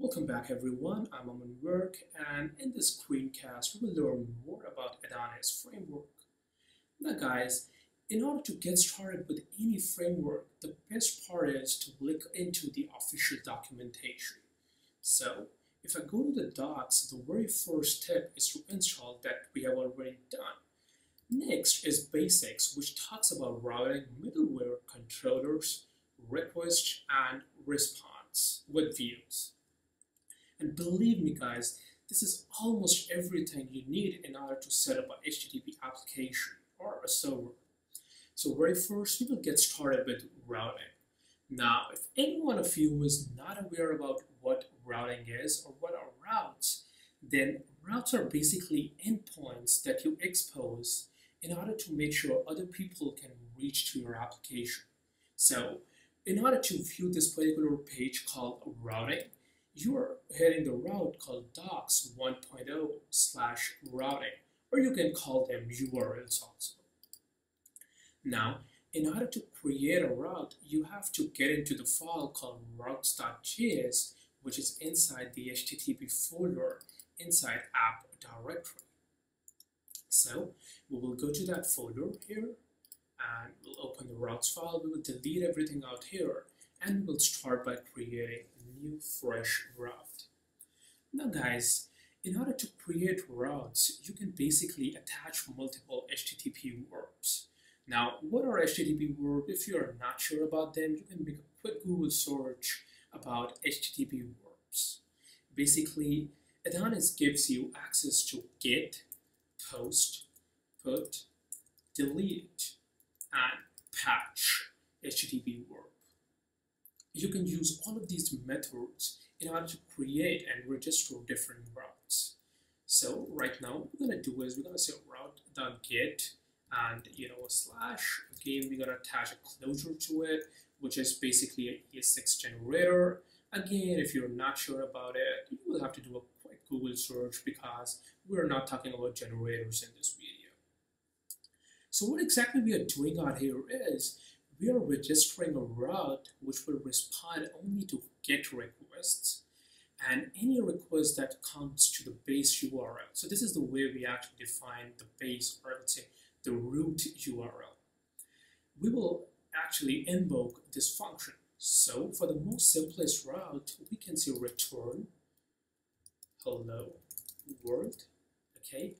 Welcome back everyone, I'm Aman Virk and in this screencast we will learn more about Adonis framework. Now guys, in order to get started with any framework, the best part is to look into the official documentation. So if I go to the docs, the very first step is to install that we have already done. Next is basics, which talks about routing middleware controllers, request and response with views. And believe me guys, this is almost everything you need in order to set up an HTTP application or a server. So very first, we will get started with routing. Now, if any one of you is not aware about what routing is or what are routes, then routes are basically endpoints that you expose in order to make sure other people can reach to your application. So in order to view this particular page called routing, you are heading the route called docs 1.0 slash routing, or you can call them URLs also. Now, in order to create a route, you have to get into the file called routes.js, which is inside the HTTP folder inside app directory. So we will go to that folder here and we'll open the routes file. We will delete everything out here and we'll start by creating new fresh route. Now guys, in order to create routes, you can basically attach multiple HTTP verbs. Now, what are HTTP verbs? If you're not sure about them, you can make a quick Google search about HTTP verbs. Basically, Adonis gives you access to get, post, put, delete, and patch HTTP verb you can use all of these methods in order to create and register different routes. So right now, what we're gonna do is we're gonna say route.get and you know slash. Again, we're gonna attach a closure to it, which is basically a ES6 generator. Again, if you're not sure about it, you will have to do a quick Google search because we're not talking about generators in this video. So what exactly we are doing out here is we are registering a route which will respond only to GET requests and any request that comes to the base URL. So this is the way we actually define the base, or let's say the root URL. We will actually invoke this function. So for the most simplest route, we can say return hello world. Okay,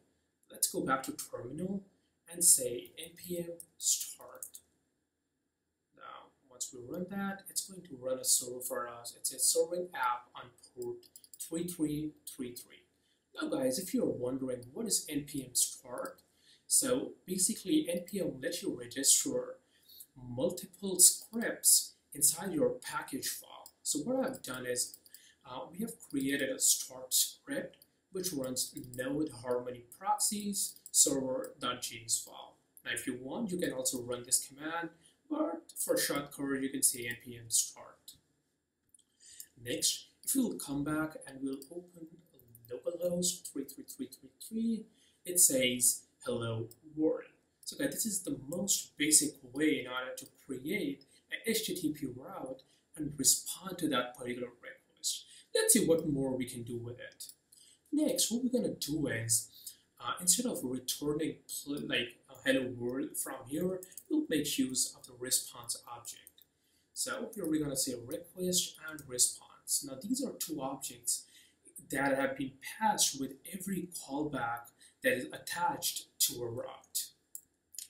let's go back to terminal and say npm start once we run that, it's going to run a server for us. It's a serving app on port 3333. Now guys, if you're wondering what is npm start, so basically npm lets you register multiple scripts inside your package file. So what I've done is uh, we have created a start script which runs node harmony proxies server.js file. Now if you want, you can also run this command but for shortcut you can say npm start. Next, if we'll come back and we'll open localhost 33333, it says hello world. So this is the most basic way in order to create an HTTP route and respond to that particular request. Let's see what more we can do with it. Next, what we're going to do is, uh, instead of returning like hello world from here, we'll make use of the response object. So here we're going to say request and response. Now these are two objects that have been passed with every callback that is attached to a route.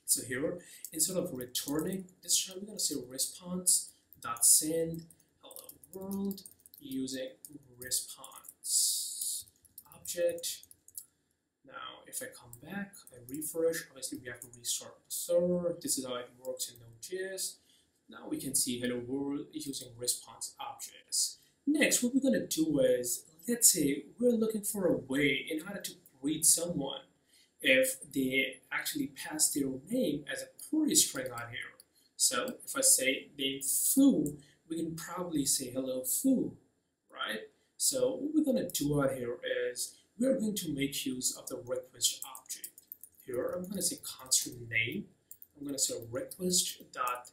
So here, instead of returning this time, we're going to say response dot send hello world using response object now, if I come back, I refresh, obviously we have to restart the server. This is how it works in Node.js. Now we can see hello world using response objects. Next, what we're gonna do is, let's say we're looking for a way in order to greet someone if they actually pass their name as a query string on here. So if I say name foo, we can probably say hello foo, right? So what we're gonna do out here is we are going to make use of the request object. Here I'm going to say constant name. I'm going to say request dot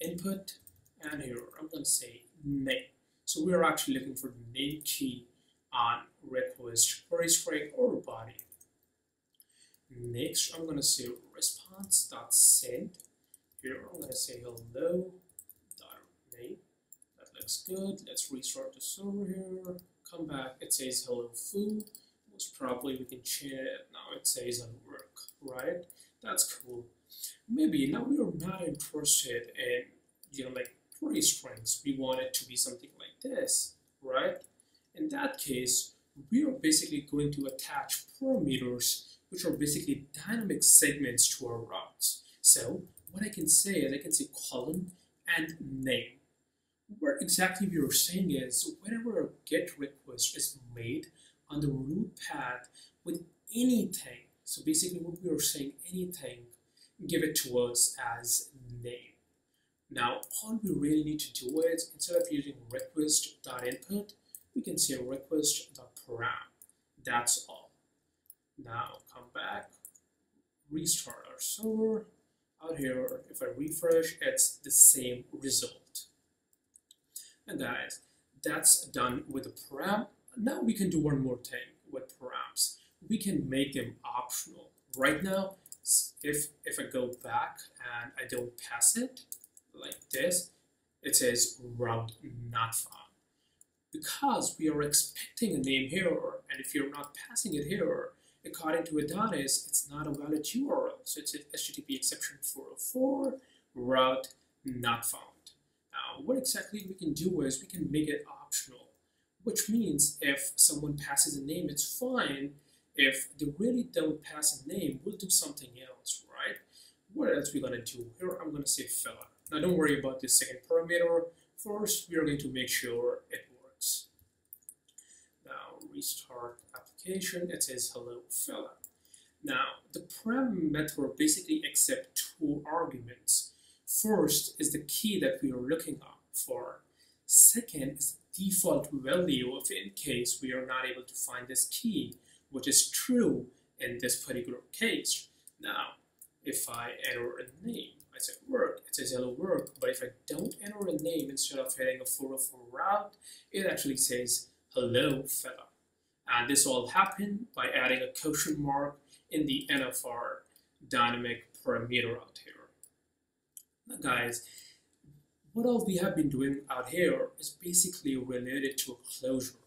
input and here I'm going to say name. So we are actually looking for the name key on request query string or body. Next, I'm gonna say response.send. Here, I'm gonna say hello dot name. That looks good. Let's restart the server here. Come back. It says hello foo. Probably we can it. Now it says Aman Virk, right? That's cool. Maybe now we are not interested in you know like query strings. We want it to be something like this, right? In that case, we are basically going to attach parameters which are basically dynamic segments to our routes. So what I can say is I can say column and name. What exactly we are saying is whenever a GET request is made on the root path with anything, so basically what we are saying anything, give it to us as name. Now all we really need to do is instead of using request.input, we can say request.param. That's all. Now come back, restart our server. Out here, if I refresh, it's the same result. And guys, that's done with the param. Now we can do one more thing with params. We can make them optional. Right now, if, if I go back and I don't pass it like this, it says route not found because we are expecting a name here, and if you're not passing it here, according to Adonis, it's not a valid URL. So it's an HTTP exception 404, route not found. Now, what exactly we can do is we can make it optional, which means if someone passes a name, it's fine. If they really don't pass a name, we'll do something else, right? What else we gonna do? Here, I'm gonna say fella. Now, don't worry about this second parameter. First, we are going to make sure it works. now restart application, it says hello fella. Now the param method basically accepts two arguments. First is the key that we are looking for. Second is default value of in case we are not able to find this key, which is true in this particular case. Now, if I enter a name, I say Virk, it says hello Virk, but if I don't enter a name instead of hitting a 404 route, it actually says hello fella. And this all happened by adding a question mark in the our dynamic parameter out here. Now guys, what all we have been doing out here is basically related to a closure.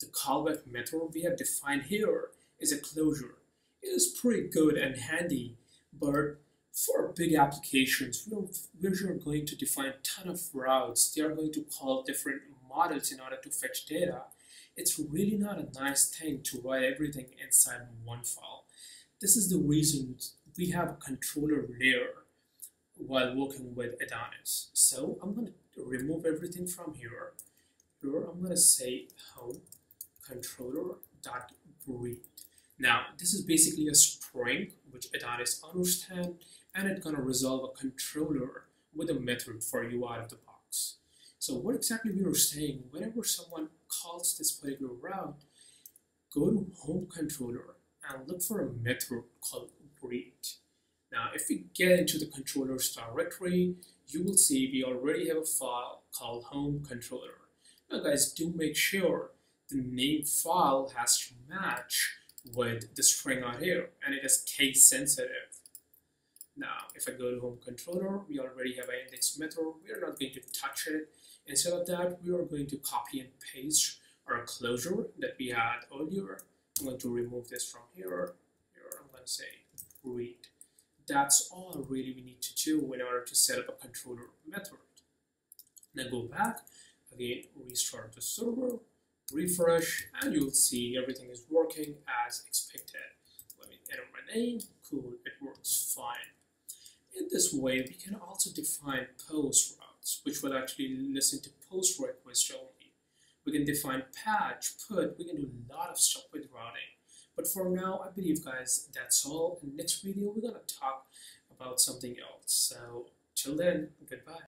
The callback method we have defined here is a closure. It is pretty good and handy, but for big applications, we're, we're going to define a ton of routes. They are going to call different models in order to fetch data, it's really not a nice thing to write everything inside one file. This is the reason we have a controller layer while working with Adonis. So I'm going to remove everything from here. Here I'm going to say home controller dot greet. Now this is basically a string which Adonis understand and it's going to resolve a controller with a method for you out of the box. So what exactly we were saying, whenever someone calls this particular route, go to home controller and look for a method called greet. Now, if we get into the controllers directory, you will see we already have a file called home controller. Now guys, do make sure the name file has to match with the string out here and it is case sensitive. Now, if I go to home controller, we already have an index method. We are not going to touch it Instead of that, we are going to copy and paste our closure that we had earlier. I'm going to remove this from here. Here, I'm going to say greet. That's all really we need to do in order to set up a controller method. Now go back, again, restart the server, refresh, and you'll see everything is working as expected. Let me enter my name, cool, it works fine. In this way, we can also define post routes, which will actually listen to post requests only. We can define patch, put, we can do a lot of stuff with routing. But for now, I believe guys, that's all. In next video, we're gonna talk about something else. So till then, goodbye.